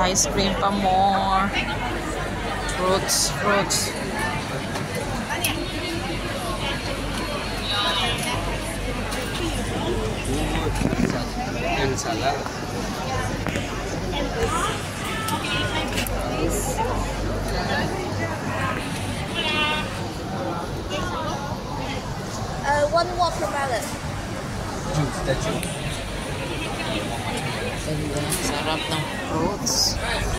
Ice cream for more. Fruits, fruits. And salad. Uh, one watermelon. Juice, the juice. Sarap ng fruits.